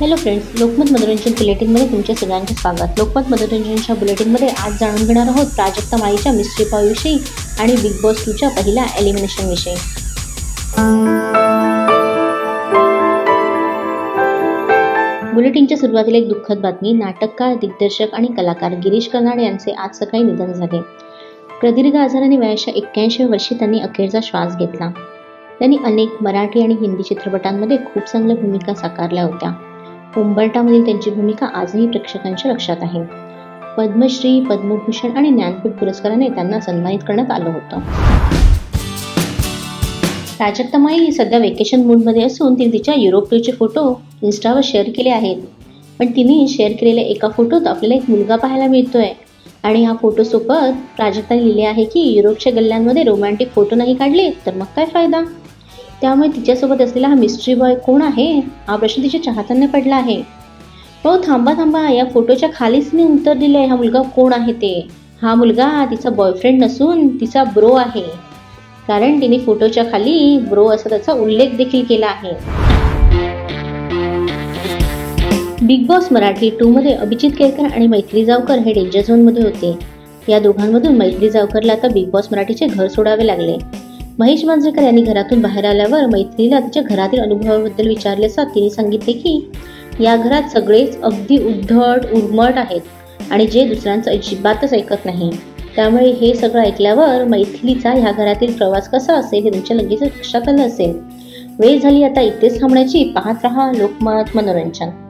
Hello friends Lokmat मनोरंजन बुलेटिनमध्ये तुमच्या सगळ्यांचे स्वागत. लोकमत मनोरंजनच्या बुलेटिनमध्ये आज जाणून घेणार आहोत प्राजक्ता माळीच्या मिस्ट्री पाविषयी आणि बिग बॉस टूच्या पहिल्या एलिमिनेशनविषयी बुलेटिनच्या सुरुवातीला एक दुःखद बातमी नाटककार दिग्दर्शक आणि कलाकार गिरीश कर्नाड यांचे आज सकाळी निधन झाले. प्रदीर्घ आजाराने वयाच्या एक्क्याऐंशी वर्षी त्यांनी अखेरचा श्वास घेतला. त्यांनी अनेक मराठी आणि हिंदी चित्रपटांमध्ये खूप चांगल्या भूमिका साकारल्या होत्या. उंबरटामधील त्यांची भूमिका आजही प्रेक्षकांच्या लक्षात आहे. पद्मश्री पद्मभूषण आणि ज्ञानपीठ पुरस्काराने त्यांना सन्मानित करण्यात आलं होतं. प्राजक्तामाई ही सध्या वेकेशन मूडमध्ये असून तिने तिच्या युरोप टूरचे फोटो इन्स्टावर शेअर केले आहेत. पण तिने शेअर केलेल्या एका फोटोत आपल्याला एक मुलगा पाहायला मिळतोय. आणि ह्या फोटोसोबत प्राजक्ताने लिहिले आहे की युरोपच्या गल्ल्यांमध्ये रोमॅन्टिक फोटो नाही काढले तर मग काय फायदा? त्यामुळे तिच्यासोबत असलेला हा मिस्ट्री बॉय कोण आहे? हा प्रश्न तिच्या चाहत्यांना पडला आहे. हो थांबा थांबा या फोटोच्या खालीच मी उत्तर दिलंय हा मुलगा कोण आहे ते? हा मुलगा तिचा बॉयफ्रेंड नसून तिचा ब्रो आहे. कारण तिने फोटोच्या खाली ब्रो असा त्याचा उल्लेख देखील केला आहे. बिग बॉस मराठी टू मध्ये अभिजित केरकर आणि मैत्री जावकर हे डेंजर झोनमध्ये होते. या दोघांमधून मैत्री जावकरला आता बिग बॉस मराठीचे घर सोडावे लागले. महेश मांजरेकर यांनी घरातून बाहेर आल्यावर मैत्रीला तिच्या घरातील अनुभवाबद्दल विचारले असता तिने सांगितले की या घरात सगळेच अगदी उद्धट उर्मट आहेत आणि जे दुसऱ्यांचं अजिबातच ऐकत नाही. त्यामुळे हे सगळं ऐकल्यावर मैथिलीचा ह्या घरातील प्रवास कसा असेल हे तुमच्या लगेच लक्षात आलं असेल. वेळ झाली आता इथेच थांबण्याची. पाहत रहा लोकमत मनोरंजन.